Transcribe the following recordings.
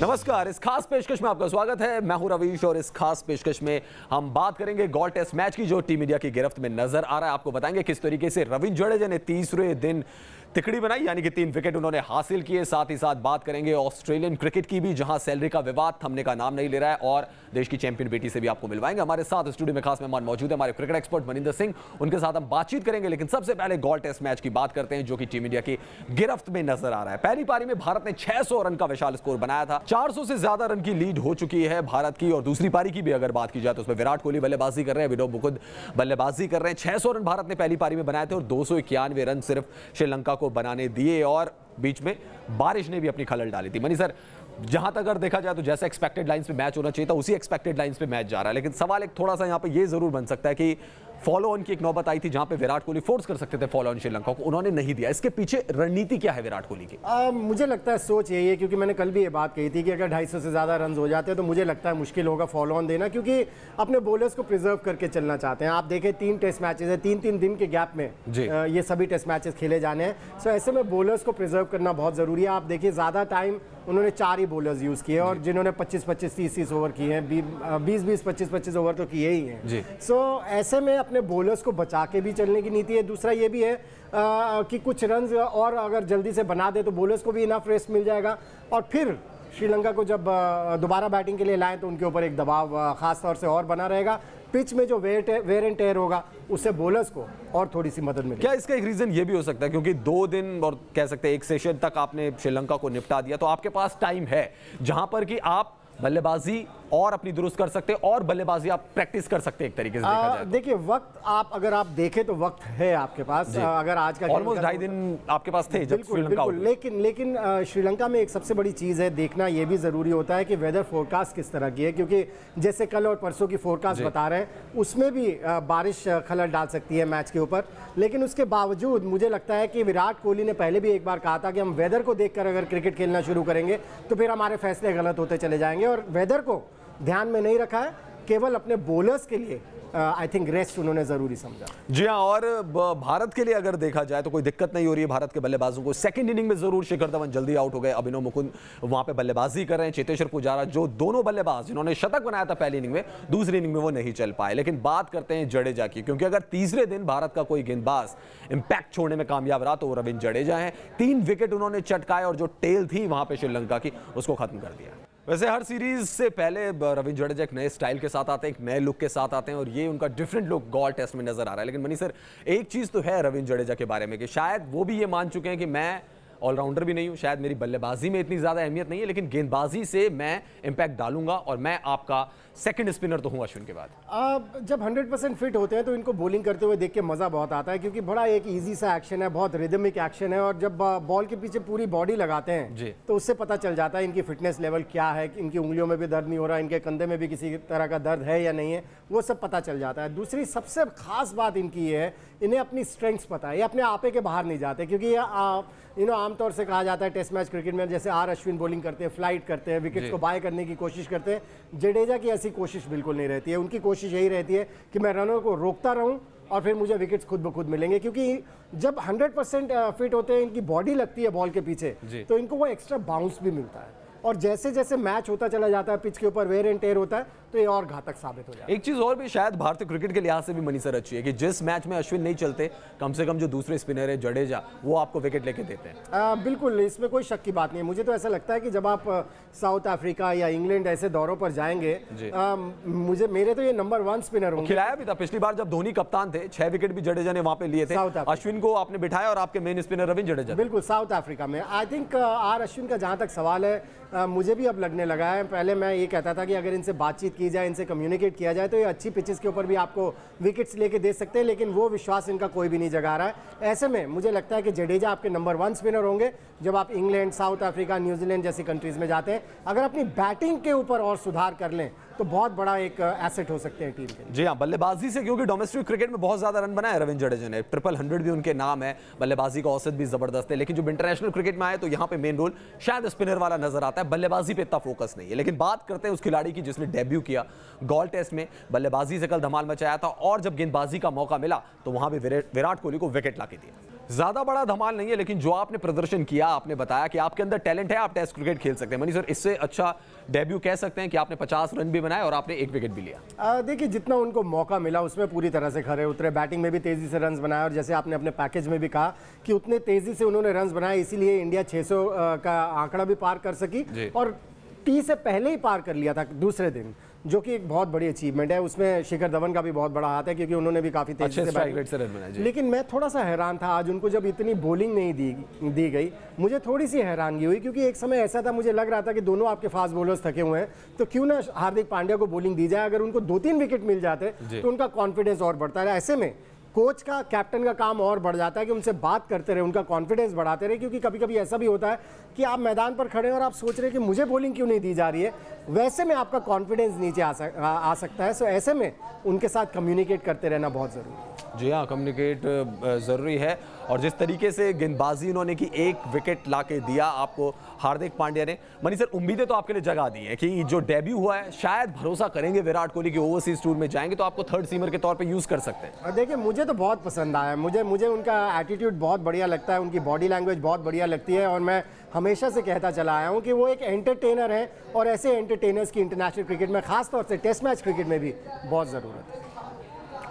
नमस्कार, इस खास पेशकश में आपका स्वागत है। मैं हूँ रवीश और इस खास पेशकश में हम बात करेंगे गॉल टेस्ट मैच की, जो टीम इंडिया की गिरफ्त में नज़र आ रहा है। आपको बताएँगे किस तरीके से रविंद्र जडेजा ने तीसरे दिन तिकड़ी बनाई, यानी कि तीन विकेट उन्होंने हासिल किए। साथ ही साथ बात करेंगे ऑस्ट्रेलियन क्रिकेट की भी, जहाँ सैलरी का विवाद थमने का नाम नहीं ले रहा है और देश की चैंपियन बेटी से भी आपको मिलवाएँगे। हमारे साथ स्टूडियो में खास मेहमान मौजूद है। हमारे क्रिकेट एक्सपर्ट मनिंदर सिंह, उनके साथ हम बातचीत करेंगे। लेकिन सबसे पहले गॉल टेस्ट मैच की बात करते हैं, जो कि टीम इंडिया की गिरफ्त में नज़र आ रहा है। पहली पारी में भारत ने छह सौ रन का विशाल स्कोर बनाया था। चार सौ से ज़्यादा रन की लीड हो चुकी है भारत की। और दूसरी पारी की भी अगर बात की जाए तो उसमें विराट कोहली बल्लेबाजी कर रहे हैं, विनोद मुकुंद बल्लेबाजी कर रहे हैं। छह सौ रन भारत ने पहली पारी में बनाए थे और दो सौ इक्यानवे रन सिर्फ़ श्रीलंका को बनाने दिए और बीच में बारिश ने भी अपनी खलल डाली थी। मनी सर, जहाँ तक अगर देखा जाए तो जैसे एक्सपेक्टेड लाइंस पे मैच होना चाहिए था, उसी एक्सपेक्टेड लाइंस पे मैच जा रहा है। लेकिन सवाल एक थोड़ा सा यहाँ पे ये ज़रूर बन सकता है कि फॉलो ऑन की एक नौबत आई थी जहाँ पे विराट कोहली फोर्स कर सकते थे फॉलो ऑन श्रीलंका को उन्होंने नहीं दिया। इसके पीछे रणनीति क्या है विराट कोहली की? आ, मुझे लगता है सोच यही है क्योंकि मैंने कल भी ये बात कही थी कि अगर 250 से ज़्यादा रन हो जाते हैं तो मुझे लगता है मुश्किल होगा फॉलो ऑन देना क्योंकि अपने बोलर्स को प्रिजर्व करके चलना चाहते हैं। आप देखें तीन टेस्ट मैचेज है तीन तीन दिन के गैप में ये सभी टेस्ट मैचेस खेले जाने हैं। सो ऐसे में बोलर्स को प्रिजर्व करना बहुत ज़रूरी है। आप देखिए ज़्यादा टाइम उन्होंने चार ही बॉलर्स यूज़ किए और जिन्होंने 25 25 30 30 ओवर किए हैं 20 20 25 25 ओवर तो किए ही हैं। सो so, ऐसे में अपने बॉलर्स को बचा के भी चलने की नीति है। दूसरा ये भी है आ, कि कुछ रन और अगर जल्दी से बना दे तो बॉलर्स को भी इनफ रेस्ट मिल जाएगा। और फिर श्रीलंका को जब दोबारा बैटिंग के लिए लाएँ तो उनके ऊपर एक दबाव खास तौर से और बना रहेगा। पिच में जो वेट वेयर एंड टेयर होगा उससे बॉलर्स को और थोड़ी सी मदद मिलेगी। क्या इसका एक रीजन ये भी हो सकता है? क्योंकि दो दिन और कह सकते हैं एक सेशन तक आपने श्रीलंका को निपटा दिया तो आपके पास टाइम है। जहाँ पर कि आप बल्लेबाजी और अपनी दुरुस्त कर सकते हैं और बल्लेबाजी आप प्रैक्टिस कर सकते हैं एक तरीके से देखा जाए तो। देखिए वक्त आप अगर आप देखें तो वक्त है आपके पास अगर आज का ऑलमोस्ट ढाई दिन आपके पास थे जब श्रीलंका लेकिन लेकिन श्रीलंका में एक सबसे बड़ी चीज़ है देखना यह भी ज़रूरी होता है कि वेदर फोरकास्ट किस तरह की है क्योंकि जैसे कल और परसों की फोरकास्ट बता रहे हैं उसमें भी बारिश खलल डाल सकती है मैच के ऊपर। लेकिन उसके बावजूद मुझे लगता है कि विराट कोहली ने पहले भी एक बार कहा था कि हम वेदर को देखकर अगर क्रिकेट खेलना शुरू करेंगे तो फिर हमारे फैसले गलत होते चले जाएँगे और वेदर को ध्यान में नहीं रखा है, केवल अपने बोलर्स के लिए आई थिंक रेस्ट उन्होंने ज़रूरी समझा। जी हाँ और भारत के लिए अगर देखा जाए तो कोई दिक्कत नहीं हो रही है भारत के बल्लेबाजों को। सेकंड इनिंग में ज़रूर शिखर धवन जल्दी आउट हो गए। अभिनव मुकुंद वहाँ पे बल्लेबाजी कर रहे हैं। चेतेश्वर पुजारा, जो दोनों बल्लेबाज जिन्होंने शतक बनाया था पहली इनिंग में, दूसरी इनिंग में वो नहीं चल पाए। लेकिन बात करते हैं जडेजा की, क्योंकि अगर तीसरे दिन भारत का कोई गेंदबाज इंपैक्ट छोड़ने में कामयाब रहा तो वो रविंद्र जडेजा है। तीन विकेट उन्होंने चटकाए और जो टेल थी वहाँ पर श्रीलंका की, उसको खत्म कर दिया। वैसे हर सीरीज़ से पहले रविंद्र जडेजा एक नए स्टाइल के साथ आते हैं, एक नए लुक के साथ आते हैं और ये उनका डिफरेंट लुक गॉल टेस्ट में नज़र आ रहा है। लेकिन मनी सर, एक चीज़ तो है रविंद्र जडेजा के बारे में कि शायद वो भी ये मान चुके हैं कि मैं ऑलराउंडर भी नहीं हूँ शायद मेरी बल्लेबाजी में इतनी ज़्यादा अहमियत नहीं है लेकिन गेंदबाजी से मैं इम्पैक्ट डालूँगा और मैं आपका सेकंड स्पिनर तो हूँ अश्विन के बाद। आ, जब 100 परसेंट फिट होते हैं तो इनको बॉलिंग करते हुए देख के मज़ा बहुत आता है क्योंकि बड़ा एक ईजी सा एक्शन है बहुत रिदमिक एक्शन है और जब बॉल के पीछे पूरी बॉडी लगाते हैं जी। तो उससे पता चल जाता है इनकी फिटनेस लेवल क्या है इनकी उंगलियों में भी दर्द नहीं हो रहा इनके कंधे में भी किसी तरह का दर्द है या नहीं है वो सब पता चल जाता है। दूसरी सबसे खास बात इनकी ये है इन्हें अपनी स्ट्रेंथ्स पता है ये अपने आपे के बाहर नहीं जाते क्योंकि ये यू नो आमतौर से कहा जाता है टेस्ट मैच क्रिकेट में जैसे आर अश्विन बॉलिंग करते हैं फ़्लाइट करते हैं विकेट को बाय करने की कोशिश करते हैं। जडेजा की ऐसी कोशिश बिल्कुल नहीं रहती है। उनकी कोशिश यही रहती है कि मैं रनों को रोकता रहूँ और फिर मुझे विकेट्स खुद ब खुद मिलेंगे। क्योंकि जब 100 परसेंट फिट होते हैं इनकी बॉडी लगती है बॉल के पीछे तो इनको वो एक्स्ट्रा बाउंस भी मिलता है। और जैसे जैसे मैच होता चला जाता है पिच के ऊपर वेर एंड टेयर होता है तो ये और घातक साबित हो जाता है। एक चीज़ और भी शायद भारतीय क्रिकेट के लिहाज से भी मनी सर अच्छी है कि जिस मैच में अश्विन नहीं चलते कम से कम जो दूसरे स्पिनर है जडेजा वो आपको विकेट लेके देते हैं। आ, बिल्कुल इसमें कोई शक की बात नहीं है। मुझे तो ऐसा लगता है कि जब आप साउथ अफ्रीका या इंग्लैंड ऐसे दौरों पर जाएँगे आ, मुझे मेरे तो ये नंबर वन स्पिनर होंगे। खिलाया भी था पिछली बार जब धोनी कप्तान थे छह विकेट भी जडेजा ने वहाँ पे लिए थे। अश्विन को आपने बिठाया और आपके मेन स्पिनर रविंद्र जडेजा। बिल्कुल साउथ अफ्रीका में। आई थिंक आर अश्विन का जहाँ तक सवाल है मुझे भी अब लगने लगा है। पहले मैं ये कहता था कि अगर इनसे बातचीत की जाए, इनसे कम्युनिकेट किया जाए तो ये अच्छी पिचेस के ऊपर भी आपको विकेट्स लेके दे सकते हैं, लेकिन वो विश्वास इनका कोई भी नहीं जगा रहा है। ऐसे में मुझे लगता है कि जडेजा आपके नंबर वन स्पिनर होंगे, जब आप England South Africa New Zealand जैसी कंट्रीज़ में जाते हैं। अगर अपनी बैटिंग के ऊपर और सुधार कर लें तो बहुत बड़ा एक एसेट हो सकते हैं टीम के जी हाँ बल्लेबाजी से क्योंकि डोमेस्टिक क्रिकेट में बहुत ज़्यादा रन बनाए रविंद्र जडेजा ने। ट्रिपल हंड्रेड भी उनके नाम है। बल्लेबाजी का औसत भी ज़बरदस्त है। लेकिन जब इंटरनेशनल क्रिकेट में आए तो यहाँ पे मेन रोल शायद स्पिनर वाला नज़र आता है। बल्लेबाजी पे इतना फोकस नहीं है। लेकिन बात करते हैं उस खिलाड़ी की जिसने डेब्यू किया गॉल टेस्ट में। बल्लेबाजी से कल धमाल मचाया था और जब गेंदबाजी का मौका मिला तो वहाँ भी विराट कोहली को विकेट ला दिया। ज़्यादा बड़ा धमाल नहीं है लेकिन जो आपने प्रदर्शन किया आपने बताया कि आपके अंदर टैलेंट है आप टेस्ट क्रिकेट खेल सकते हैं। मनी सर इससे अच्छा डेब्यू कह सकते हैं कि आपने 50 रन भी बनाए और आपने एक विकेट भी लिया। देखिए जितना उनको मौका मिला उसमें पूरी तरह से खड़े उतरे। बैटिंग में भी तेज़ी से रन बनाए और जैसे आपने अपने पैकेज में भी कहा कि उतने तेज़ी से उन्होंने रन बनाए इसीलिए इंडिया 600 का आंकड़ा भी पार कर सकी और टी से पहले ही पार कर लिया था दूसरे दिन। जो कि एक बहुत बड़ी अचीवमेंट है। उसमें शिखर धवन का भी बहुत बड़ा हाथ है क्योंकि उन्होंने भी काफ़ी तेज़ी से रन बनाए लेकिन मैं थोड़ा सा हैरान था आज उनको जब इतनी बॉलिंग नहीं दी दी गई मुझे थोड़ी सी हैरानगी हुई क्योंकि एक समय ऐसा था मुझे लग रहा था कि दोनों आपके फास्ट बॉलर्स थके हुए हैं तो क्यों ना हार्दिक पांड्या को बॉलिंग दी जाए? अगर उनको दो तीन विकेट मिल जाते तो उनका कॉन्फिडेंस और बढ़ता है ऐसे में कोच का कैप्टन का काम और बढ़ जाता है कि उनसे बात करते रहे उनका कॉन्फिडेंस बढ़ाते रहे क्योंकि कभी कभी ऐसा भी होता है कि आप मैदान पर खड़े हैं और आप सोच रहे हैं कि मुझे बॉलिंग क्यों नहीं दी जा रही है। वैसे में आपका कॉन्फिडेंस नीचे आ, सक, आ, आ सकता है सो ऐसे में उनके साथ कम्युनिकेट करते रहना बहुत ज़रूरी है। जी हाँ कम्युनिकेट ज़रूरी है। और जिस तरीके से गेंदबाजी उन्होंने की, एक विकेट ला के दिया आपको हार्दिक पांड्या ने। मनी सर, उम्मीदें तो आपके लिए जगा दी है कि जो डेब्यू हुआ है, शायद भरोसा करेंगे विराट कोहली की ओवरसीज टूर में जाएँगे तो आपको थर्ड सीमर के तौर पे यूज़ कर सकते हैं। देखिए, मुझे तो बहुत पसंद आया मुझे मुझे उनका एटीट्यूड बहुत बढ़िया लगता है, उनकी बॉडी लैंग्वेज बहुत बढ़िया लगती है और मैं हमेशा से कहता चला आया हूँ कि वो एक एंटरटेनर है और ऐसे एंटरटेनर्स की इंटरनेशनल क्रिकेट में, खासतौर से टेस्ट मैच क्रिकेट में भी बहुत ज़रूरत है।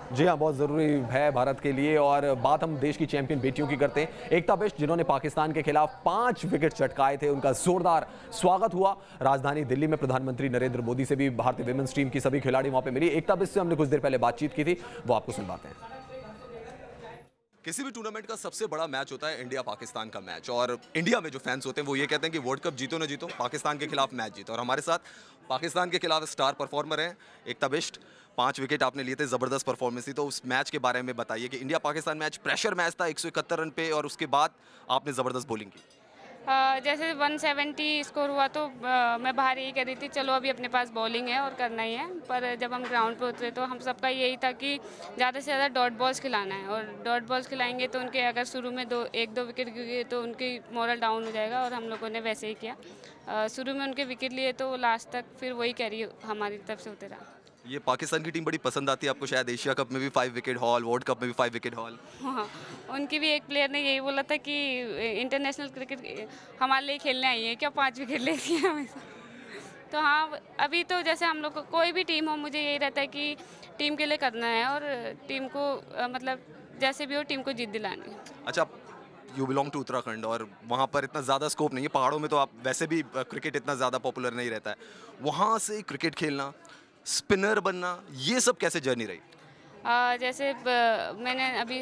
जी हाँ बहुत ज़रूरी है भारत के लिए और बात हम देश की चैंपियन बेटियों की करते हैं। एकता बेस्ट, जिन्होंने पाकिस्तान के खिलाफ पाँच विकेट चटकाए थे, उनका जोरदार स्वागत हुआ। राजधानी दिल्ली में प्रधानमंत्री नरेंद्र मोदी से भी भारतीय वेमेंस टीम की सभी खिलाड़ी वहाँ पर मिली। एकता बिष्ट से हमने कुछ देर पहले बातचीत की थी, वो आपको सुनवाते हैं। किसी भी टूर्नामेंट का सबसे बड़ा मैच होता है इंडिया पाकिस्तान का मैच और इंडिया में जो फैंस होते हैं, वो ये कहते हैं कि वर्ल्ड कप जीतो ना जीतो पाकिस्तान के खिलाफ मैच जीतो। और हमारे साथ पाकिस्तान के खिलाफ स्टार परफॉर्मर हैं एकता बिस्ट पाँच विकेट आपने लिए थे, ज़बरदस्त परफॉर्मेंस थी। तो उस मैच के बारे में बताइए कि India Pakistan match pressure match था एक सौ इकहत्तर रन पे और उसके बाद आपने ज़बरदस्त बॉलिंग की। जैसे 170 स्कोर हुआ तो मैं बाहर यही कह रही थी, चलो अभी अपने पास बॉलिंग है और करना ही है। पर जब हम ग्राउंड पे उतरे तो हम सबका यही था कि ज़्यादा से ज़्यादा डॉट बॉल्स खिलाना है और डॉट बॉल्स खिलाएँगे तो उनके अगर शुरू में दो, एक दो विकेट गिर तो उनकी मॉरल डाउन हो जाएगा और हम लोगों ने वैसे ही किया। शुरू में उनके विकेट लिए तो लास्ट तक फिर वही कैरी हमारी तरफ़ से होते ये पाकिस्तान की टीम बड़ी पसंद आती है आपको शायद एशिया कप में भी five wicket haul World Cup में भी फाइव विकेट हॉल हाँ उनकी भी एक प्लेयर ने यही बोला था कि इंटरनेशनल क्रिकेट हमारे लिए खेलने आई है क्या पाँच विकेट लेती है हमेशा तो हाँ अभी तो जैसे हम लोग को कोई भी टीम हो मुझे यही रहता है कि टीम के लिए करना है और टीम को मतलब जैसे भी हो टीम को जीत दिलानी है। अच्छा यू बिलोंग टू उत्तराखंड और वहाँ पर इतना ज़्यादा स्कोप नहीं है पहाड़ों में तो आप वैसे भी क्रिकेट इतना ज़्यादा पॉपुलर नहीं रहता है। वहाँ से क्रिकेट खेलना स्पिनर बनना ये सब कैसे जर्नी रही? आ, जैसे मैंने अभी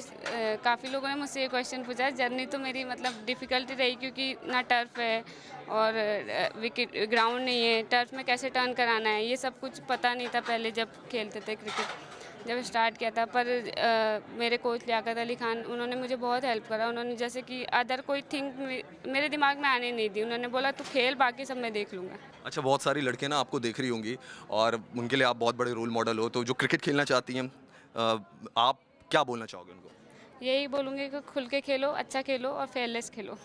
काफ़ी लोगों ने मुझसे ये क्वेश्चन पूछा जर्नी तो मेरी मतलब डिफ़िकल्टी रही क्योंकि ना टर्फ है और विकेट ग्राउंड नहीं है टर्फ में कैसे टर्न कराना है ये सब कुछ पता नहीं था पहले जब खेलते थे क्रिकेट जब स्टार्ट किया था पर आ, मेरे कोच लियाकत अली खान उन्होंने मुझे बहुत हेल्प करा। उन्होंने जैसे कि अदर कोई थिंक मेरे दिमाग में आने नहीं दी। उन्होंने बोला तू खेल बाकी सब मैं देख लूँगा। अच्छा बहुत सारी लड़कियाँ ना आपको देख रही होंगी और उनके लिए आप बहुत बड़े रोल मॉडल हो। तो जो क्रिकेट खेलना चाहती हैं आप क्या बोलना चाहोगे उनको? यही बोलूँगी कि खुल के खेलो अच्छा खेलो और फेयरलेस खेलो।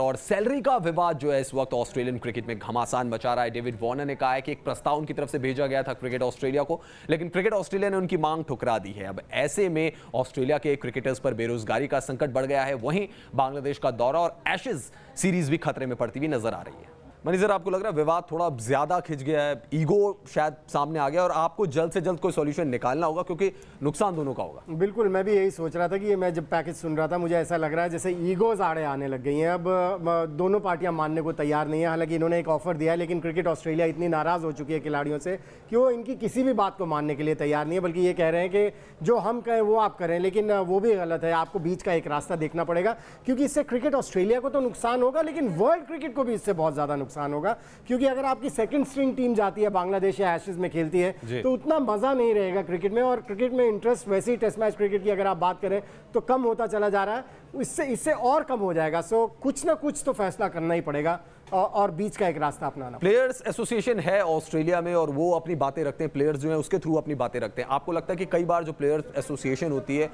और सैलरी का विवाद जो है इस वक्त ऑस्ट्रेलियन क्रिकेट में घमासान मचा रहा है। डेविड वॉर्नर ने कहा है कि एक प्रस्ताव उनकी तरफ़ से भेजा गया था क्रिकेट ऑस्ट्रेलिया को, लेकिन क्रिकेट ऑस्ट्रेलिया ने उनकी मांग ठुकरा दी है। अब ऐसे में ऑस्ट्रेलिया के क्रिकेटर्स पर बेरोजगारी का संकट बढ़ गया है। वहीं बांग्लादेश का दौरा और एशेज सीरीज़ भी खतरे में पड़ती हुई नज़र आ रही है। मनीजर, आपको लग रहा है विवाद थोड़ा ज़्यादा खिंच गया है? ईगो शायद सामने आ गया और आपको जल्द से जल्द कोई सॉल्यूशन निकालना होगा क्योंकि नुकसान दोनों का होगा। बिल्कुल, मैं भी यही सोच रहा था कि ये मैं जब पैकेज सुन रहा था, मुझे ऐसा लग रहा है जैसे ईगोज आड़े आने लग गई हैं। अब दोनों पार्टियाँ मानने को तैयार नहीं है। हालाँकि इन्होंने एक ऑफ़र दिया है, लेकिन क्रिकेट ऑस्ट्रेलिया इतनी नाराज़ हो चुकी है खिलाड़ियों से कि वो इनकी किसी भी बात को मानने के लिए तैयार नहीं है, बल्कि ये कह रहे हैं कि जो हम कहें वो आप करें, लेकिन वो भी गलत है। आपको बीच का एक रास्ता देखना पड़ेगा, क्योंकि इससे क्रिकेट ऑस्ट्रेलिया को तो नुकसान होगा, लेकिन वर्ल्ड क्रिकेट को भी इससे बहुत ज़्यादा नुकसान होगा। क्योंकि अगर आपकी सेकंड स्ट्रिंग टीम जाती है बांग्लादेश या एशेज में खेलती है तो उतना मज़ा नहीं रहेगा क्रिकेट में। और क्रिकेट में इंटरेस्ट वैसे ही टेस्ट मैच क्रिकेट की अगर आप बात करें तो कम होता चला जा रहा है। इससे इससे और कम हो जाएगा। सो कुछ ना कुछ तो फैसला करना ही पड़ेगा। और बीच का एक रास्ता अपनाना प्लेयर्स एसोसिएशन है ऑस्ट्रेलिया में और वो अपनी बातें रखते हैं। प्लेयर्स जो है उसके थ्रू अपनी बातें रखते हैं। आपको लगता है कि कई बार जो प्लेयर्स एसोसिएशन होती है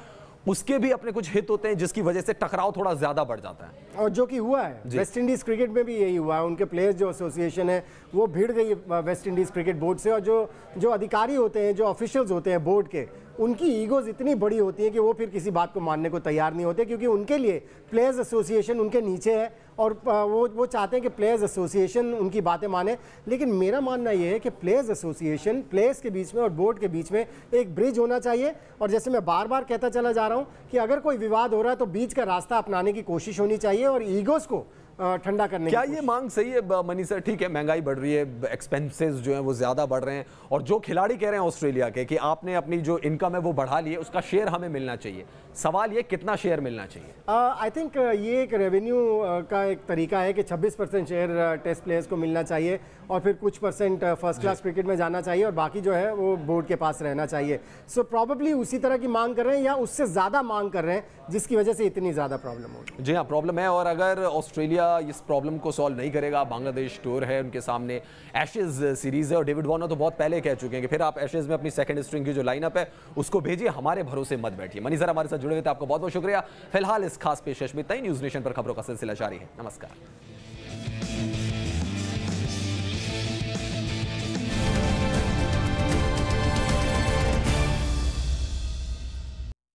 उसके भी अपने कुछ हित होते हैं जिसकी वजह से टकराव थोड़ा ज़्यादा बढ़ जाता है। और जो कि हुआ है वेस्ट इंडीज क्रिकेट में भी यही हुआ है। उनके प्लेयर्स जो एसोसिएशन है वो भिड़ गई वेस्ट इंडीज क्रिकेट बोर्ड से। और जो जो अधिकारी होते हैं जो ऑफिशियल्स होते हैं बोर्ड के उनकी ईगोज इतनी बड़ी होती है कि वो फिर किसी बात को मानने को तैयार नहीं होते, क्योंकि उनके लिए प्लेयर्स एसोसिएशन उनके नीचे है और वो वो चाहते हैं कि प्लेयर्स एसोसिएशन उनकी बातें माने। लेकिन मेरा मानना ये है कि प्लेयर्स एसोसिएशन प्लेयर्स के बीच में और बोर्ड के बीच में एक ब्रिज होना चाहिए। और जैसे मैं बार बार कहता चला जा रहा हूँ कि अगर कोई विवाद हो रहा है तो बीच का रास्ता अपनाने की कोशिश होनी चाहिए और ईगोज को ठंडा करने क्या ये मांग सही है मनी सर ठीक है महँगाई बढ़ रही है एक्सपेंसेस जो है वो ज़्यादा बढ़ रहे हैं। और जो खिलाड़ी कह रहे हैं ऑस्ट्रेलिया के कि आपने अपनी जो इनकम है वो बढ़ा ली है उसका शेयर हमें मिलना चाहिए। सवाल ये कितना शेयर मिलना चाहिए? आई uh, थिंक uh, ये एक रेवेन्यू uh, का एक तरीका है कि 26 परसेंट शेयर टेस्ट प्लेयर्स को मिलना चाहिए और फिर कुछ परसेंट फ़र्स्ट क्लास क्रिकेट में जाना चाहिए और बाकी जो है वो बोर्ड के पास रहना चाहिए। सो so, प्रॉबली उसी तरह की मांग कर रहे हैं या उससे ज़्यादा मांग कर रहे हैं जिसकी वजह से इतनी ज़्यादा प्रॉब्लम हो जी हाँ प्रॉब्लम है और अगर ऑस्ट्रेलिया इस प्रॉब्लम को सॉल्व नहीं करेगा बांग्लादेश टूर है उनके सामने एशेज सीरीज़ है और डेविड वॉर्नर तो बहुत पहले कह चुके हैं कि फिर आप एशेज में अपनी सेकेंड स्ट्रिंग की जो लाइनअप है उसको भेजिए हमारे भरोसे मत बैठिए। मनी सर हमारे साथ जुड़े हुए थे। आपका बहुत बहुत शुक्रिया। फ़िलहाल इस खास पेशकश में तई न्यूज़ नेशन पर खबरों का सिलसिला जारी है। नमस्कार।